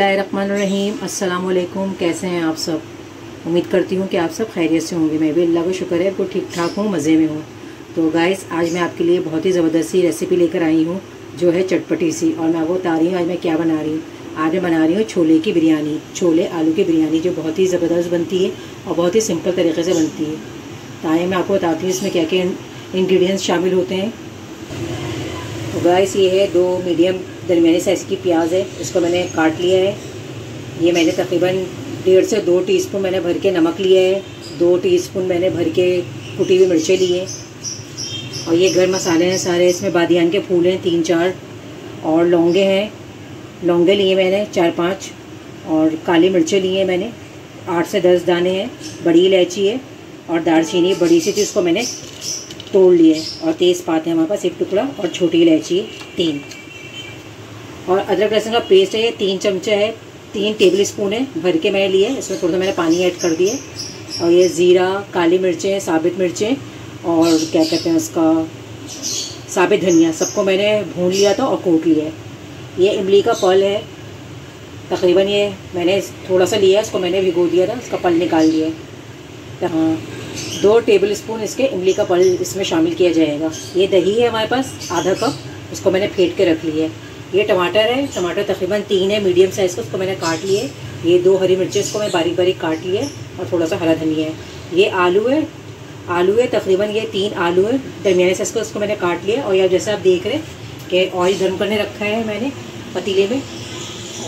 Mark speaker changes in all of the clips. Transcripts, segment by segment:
Speaker 1: रहीम अस्सलाम कैसे हैं आप सब? उम्मीद करती हूँ कि आप सब खैरियत से होंगे। मैं भी अल्लाह का शुक्र है, बिल्कुल ठीक ठाक हूँ, मज़े में हूँ। तो गाइस आज मैं आपके लिए बहुत ही ज़बरदस्त रेसिपी लेकर आई हूँ, जो है चटपटी सी। और मैं वो बता रही हूँ, आज मैं क्या बना रही हूँ। आज मैं बना रही हूँ छोले की बिरयानी, छोले आलू की बिरयानी, जो बहुत ही ज़बरदस्त बनती है और बहुत ही सिंपल तरीके से बनती है। तो आइए मैं आपको बताती हूँ, इसमें क्या क्या इन्ग्रीडियंट्स शामिल होते हैं। तो गाइस ये है दो मीडियम दरमियानी साइज़ की प्याज है, इसको मैंने काट लिया है। ये मैंने तकरीबन डेढ़ से दो टीस्पून मैंने भर के नमक लिया है, दो टीस्पून मैंने भर के कुटी हुई मिर्चें लिए और ये गर्म मसाले हैं सारे, इसमें बादियान के फूल हैं, तीन चार और लौंगे हैं। लौंगे लिए मैंने चार पाँच और काली मिर्चें लिए हैं मैंने, आठ से दस दाने हैं, बड़ी इलायची है और दालचीनी, बड़ी सी थी उसको मैंने तोड़ लिए और तेज़ पात है हमारे पास, एक टुकड़ा और छोटी इलायची, तीन। और अदरक लहसुन का पेस्ट है, ये तीन चमचे है, तीन टेबल स्पून है, भर के मैंने लिए, इसमें थोड़ा सा मैंने पानी ऐड कर दिए। और ये ज़ीरा, काली मिर्चें, साबित मिर्चें और क्या कहते हैं उसका, साबित धनिया, सबको मैंने भून लिया था और कूट लिया है। ये इमली का पल है, तकरीबन ये मैंने थोड़ा सा लिया इसको मैंने भिगो दिया था उसका पल निकाल दिया हाँ। दो टेबल स्पून इसके इमली का पल इसमें शामिल किया जाएगा। ये दही है हमारे पास, आधा कप, उसको मैंने फेंट के रख लिया है। ये टमाटर है, टमाटर तकरीबन तीन है मीडियम साइज़ का, उसको मैंने काट लिए। ये दो हरी मिर्चें, इसको मैं बारीक बारीक काट लिए और थोड़ा सा हरा धनिया है। ये आलू है आलू है, तकरीबन ये तीन आलू है। दरमियाने साइज़ का, उसको मैंने काट लिया और यह जैसे आप देख रहे हैं कि ऑयल गर्म करने रखा है मैंने पतीले में।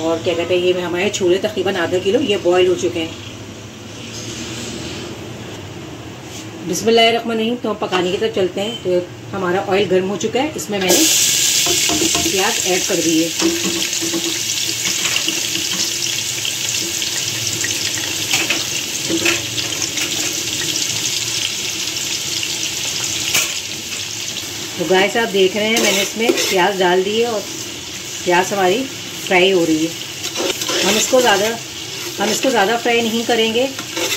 Speaker 1: और क्या कहते हैं, ये हमारे छोले तकरीबन आधा किलो, ये बॉयल हो चुके हैं। बिस्मिल्लाह नहीं तो हम पकाने की तरफ़ चलते हैं। तो हमारा ऑयल गर्म हो चुका है, इसमें मैंने प्याज ऐड कर दिए। तो गाय साहब देख रहे हैं, मैंने इसमें प्याज डाल दिए और प्याज हमारी फ्राई हो रही है। हम इसको ज़्यादा, हम इसको ज़्यादा फ्राई नहीं करेंगे,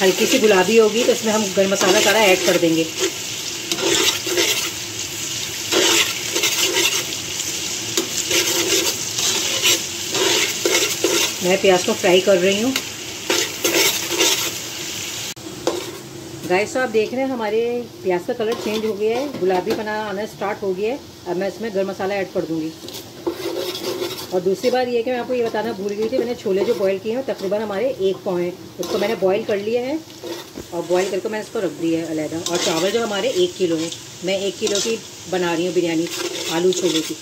Speaker 1: हल्की सी गुलाबी होगी तो इसमें हम गर्म मसाला सारा ऐड कर देंगे। मैं प्याज को फ्राई कर रही हूँ। गाय साहब देख रहे हैं हमारे प्याज का कलर चेंज हो गया है। गुलाबी बना आना स्टार्ट हो गया है। अब मैं इसमें गर्म मसाला ऐड कर दूँगी। और दूसरी बात ये कि मैं आपको ये बताना भूल गई थी, मैंने छोले जो बॉईल किए हैं तकरीबन हमारे एक पाँव हैं। उसको मैंने बॉईल कर लिया है। और बॉईल करके मैंने इसको रख दिया है अलहदा। और चावल जो हमारे एक किलो हैं। मैं एक किलो की बना रही हूँ बिरयानी, आलू छोले की।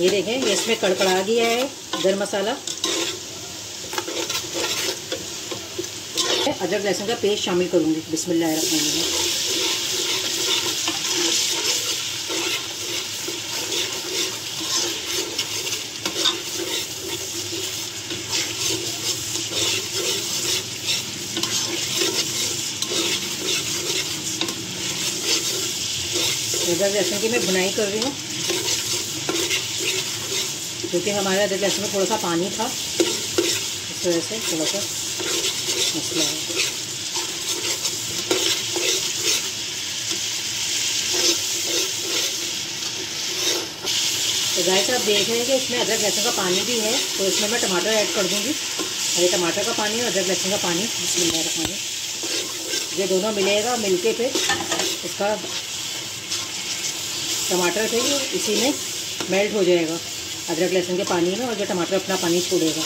Speaker 1: ये देखें इसमें कड़कड़ा गया है, गर्म मसाला। अदरक लहसुन का पेस्ट शामिल करूँगी। बिस्मिल्लाह रखूँगी अदरक लहसुन की मैं बुनाई कर रही हूँ। क्योंकि हमारे अदरक लहसुन में थोड़ा सा पानी था। इस वजह से थोड़ा सा मसला है तो गाय साहब देख रहे हैं कि इसमें अदरक लहसुन का पानी भी है तो इसमें मैं टमाटर ऐड कर दूँगी। और ये टमाटर का पानी और अदरक लहसुन का पानी, इसमें रखूँगी। ये दोनों मिलेगा मिलके फिर इसका टमाटर ये इसी में मेल्ट हो जाएगा, अदरक लहसुन के पानी में और जो टमाटर अपना पानी छोड़ेगा।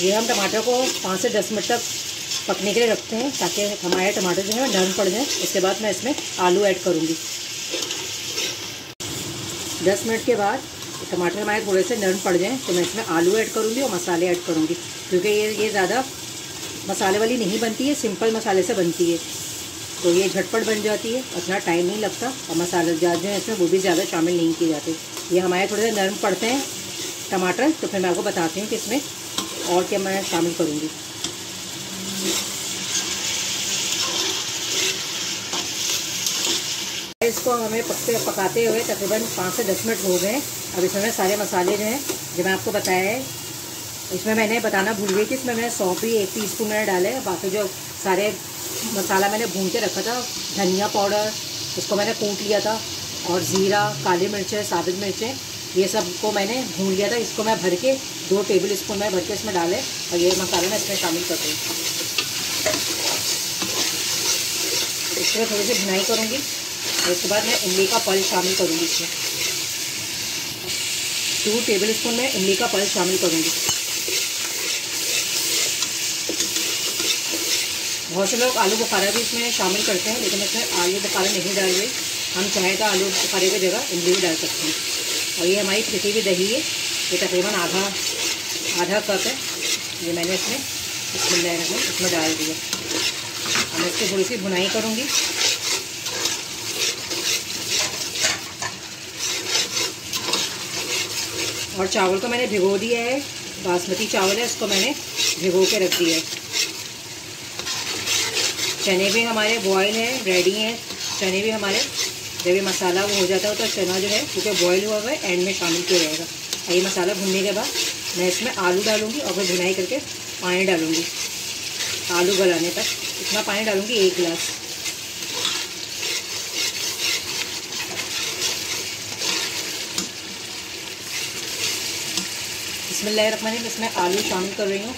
Speaker 1: ये हम टमाटर को पाँच से दस मिनट तक पकने के लिए रखते हैं ताकि हमारे टमाटर जो है नरम पड़ जाए। उसके बाद मैं इसमें आलू ऐड करूँगी। दस मिनट के बाद टमाटर हमारे थोड़े से नरम पड़ जाएँ तो मैं इसमें आलू ऐड करूँगी और मसाले ऐड करूँगी। क्योंकि ये ये ज़्यादा मसाले वाली नहीं बनती है, सिंपल मसाले से बनती है। तो ये झटपट बन जाती है उतना टाइम नहीं लगता, और मसाले जो है इसमें वो भी ज़्यादा शामिल नहीं किए जाते। ये हमारे थोड़े से नरम पड़ते हैं टमाटर तो फिर मैं आपको बताती हूँ कि इसमें और क्या मैं शामिल करूँगी? इसको हमें पकते, पकाते हुए तकरीबन पाँच से दस मिनट हो गए अब इसमें सारे मसाले जो हैं, जो मैं आपको बताया है, इसमें मैंने बताना भूल गई कि इसमें मैंने सौंफ भी एक टीस्पून मैंने डाले बाकी जो सारे मसाला मैंने भून के रखा था, धनिया पाउडर उसको मैंने कूट लिया था, और ज़ीरा, काली मिर्चें साबित मिर्चें ये सबको मैंने भून लिया था, इसको मैं भर के दो टेबल स्पून मैं भर के इसमें डाले और ये मसाले मैं इसमें शामिल कर दूँ इसमें थोड़ी सी भुनाई करूँगी और उसके बाद मैं इमली का पल शामिल करूँगी इसमें। टू टेबल स्पून में इमली का पल शामिल करूँगी। बहुत से लोग आलू बुखारा भी इसमें शामिल करते हैं, लेकिन इसमें आलू बुखारा नहीं डाल रहे हम चाहे तो आलू बुखारे की जगह इमली भी डाल सकते हैं। और ये हमारी फिटी हुई दही है। ये तकरीबन आधा आधा कप है। ये मैंने इसमें इसमें इसमें डाल दिया। अब मैं इसकी थोड़ी सी भुनाई करूँगी। और चावल को मैंने भिगो दिया है। बासमती चावल है, इसको मैंने भिगो के रख दिया है। चने भी हमारे बॉयल हैं रेडी हैं। चने भी हमारे जब ये मसाला वो हो जाता है तो चना जो है क्योंकि बॉयल हुआ हुआ है एंड में शामिल किया जाएगा। और ये मसाला भुनने के बाद मैं इसमें आलू डालूँगी और फिर भुनाई करके पानी डालूँगी। आलू गलाने तक इतना पानी डालूँगी, एक गिलास। इसमें रखने इसमें आलू शामिल कर रही हूँ।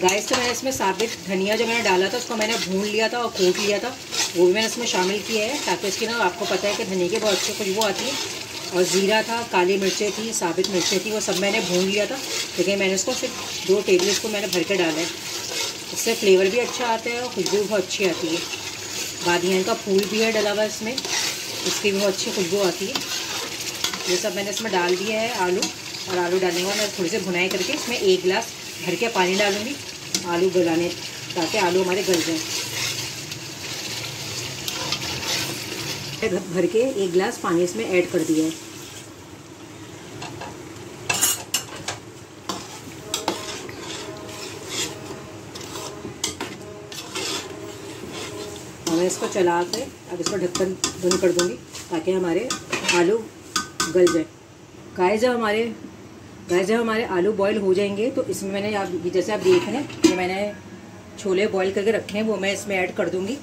Speaker 1: गाइस तो मैंने इसमें साबित धनिया जो मैंने डाला था, उसको मैंने भून लिया था और कूट लिया था। वो भी मैंने इसमें शामिल किया है, ताकि इसकी ना आपको पता है कि धनिया की बहुत अच्छी खुशबू आती है। और ज़ीरा था, काली मिर्चें थी, साबित मिर्चें थी, वो सब मैंने भून लिया था, लेकिन मैंने इसको सिर्फ़ दो टेबल स्पून मैंने भर के डाला है। इससे फ्लेवर भी अच्छा आता है और खुशबू बहुत अच्छी आती है। बादियान का फूल भी है डला हुआ इसमें इसकी भी बहुत अच्छी खुशबू आती है। ये सब मैंने इसमें डाल दिया है आलू, और आलू डालने के बाद मैं थोड़ी सी भुनाई करके इसमें एक गिलास भर के पानी डालूँगी आलू गलाने, ताकि आलू हमारे गल जाएँ। भर के एक गिलास पानी इसमें ऐड कर दिया है। मैं इसको चला के अब इसको ढक्कन बंद कर दूँगी ताकि हमारे आलू गल जाए। गाय जब हमारे गाय जब हमारे आलू बॉईल हो जाएँगे तो इसमें मैंने आप, जैसे आप देख रहे हैं मैंने छोले बॉईल करके रखे हैं, वो मैं इसमें ऐड कर दूँगी।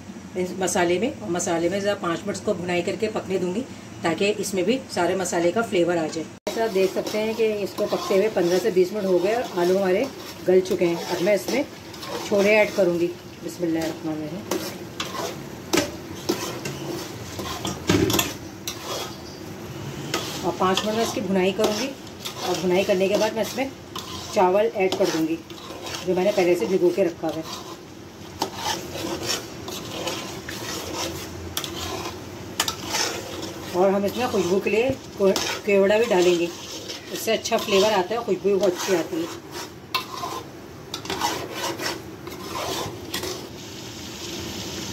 Speaker 1: मसाले में और मसाले में ज़रा पाँच मिनट को भुनाई करके पकने दूँगी, ताकि इसमें भी सारे मसाले का फ्लेवर आ जाए। जैसे आप देख सकते हैं कि इसको पकते हुए पंद्रह से बीस मिनट हो गए और आलू हमारे गल चुके हैं। अब मैं इसमें छोले ऐड करूँगी। बिस्मिल्लाह और पाँच मिनट में इसकी भुनाई करूँगी, और भुनाई करने के बाद मैं इसमें चावल ऐड कर दूँगी, जो मैंने पहले से भिगो के रखा है। और हम इसमें खुशबू के लिए केवड़ा भी डालेंगे। इससे अच्छा फ्लेवर आता है खुशबू बहुत अच्छी आती है।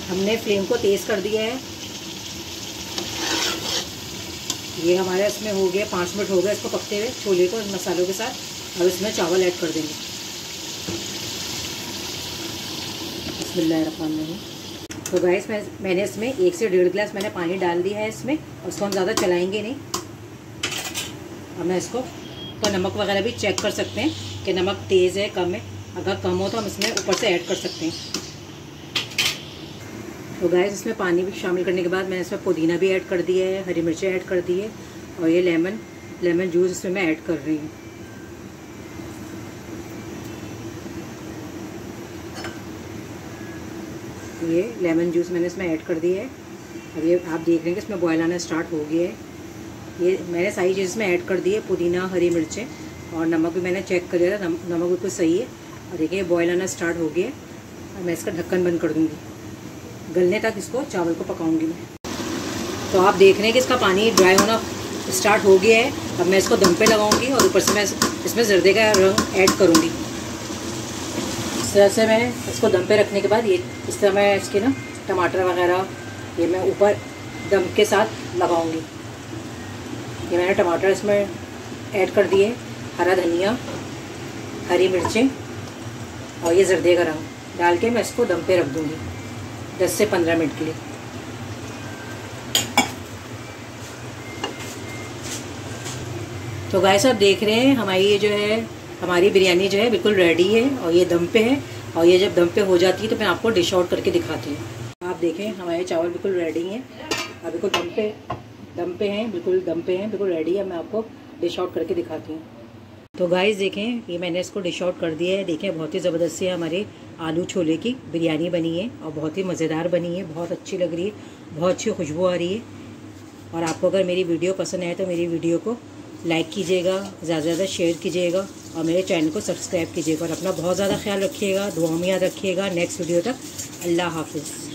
Speaker 1: हमने फ्लेम को तेज़ कर दिया है। ये हमारे इसमें हो गया पाँच मिनट हो गया इसको पकते हुए छोले को मसालों के साथ। अब इसमें चावल ऐड कर देंगे। बसमिल्लाह तो गैस मैं, मैंने इसमें एक से डेढ़ गिलास मैंने पानी डाल दिया है इसमें और हम ज़्यादा चलाएँगे नहीं। अब मैं इसको तो नमक वगैरह भी चेक कर सकते हैं कि नमक तेज़ है, कम है। अगर कम हो तो हम इसमें ऊपर से ऐड कर सकते हैं। तो गैस इसमें पानी भी शामिल करने के बाद मैंने इसमें पुदीना भी ऐड कर दिया है, हरी मिर्चें ऐड कर दी है, और ये लेमन लेमन जूस इसमें मैं ऐड कर रही हूँ। ये लेमन जूस मैंने इसमें ऐड कर दी है। अब ये आप देख रहे हैं कि इसमें बॉयल आना स्टार्ट हो गया है। ये मैंने सारी चीज़ इसमें ऐड कर दी है, पुदीना, हरी मिर्चें, और नमक भी मैंने चेक कर लिया था। नमक बिल्कुल सही है। और देखिए बॉयल आना स्टार्ट हो गया है। और मैं इसका ढक्कन बंद कर दूँगी। गलने तक इसको चावल को पकाऊँगी मैं। तो आप देख रहे हैं कि इसका पानी ड्राई होना स्टार्ट हो गया है। अब मैं इसको दम पे लगाऊँगी और ऊपर से मैं इसमें जर्दे का रंग ऐड करूँगी। इस तरह से मैं इसको दम पे रखने के बाद ये इस तरह मैं इसके ना टमाटर वगैरह ये मैं ऊपर दम के साथ लगाऊँगी। ये मैंने टमाटर इसमें ऐड कर दिए, हरा धनिया, हरी मिर्चें और ये जर्दे का रंग डाल के मैं इसको दम पे रख दूँगी दस से पंद्रह मिनट के लिए। तो गाय साहब देख रहे हैं हमारी ये जो है हमारी बिरयानी जो है बिल्कुल रेडी है और ये दम पे है और ये जब दम पे हो जाती है तो मैं आपको डिश आउट करके दिखाती हूँ। आप देखें, हमारे चावल बिल्कुल रेडी हैं। और बिल्कुल दम पे दम पे हैं, बिल्कुल दम पे हैं, बिल्कुल रेडी है। मैं आपको डिश आउट करके दिखाती हूँ। तो गाइस देखें, ये मैंने इसको डिश आउट कर दिया है। देखें, बहुत ही ज़बरदस्त से हमारे आलू छोले की बिरयानी बनी है और बहुत ही मज़ेदार बनी है। बहुत अच्छी लग रही है, बहुत अच्छी खुशबू आ रही है। और आपको अगर मेरी वीडियो पसंद आए तो मेरी वीडियो को लाइक कीजिएगा, ज़्यादा से ज़्यादा शेयर कीजिएगा। और मेरे चैनल को सब्सक्राइब कीजिएगा और अपना बहुत ज़्यादा ख्याल रखिएगा दुआ में याद रखिएगा। नेक्स्ट वीडियो तक, अल्लाह हाफिज़।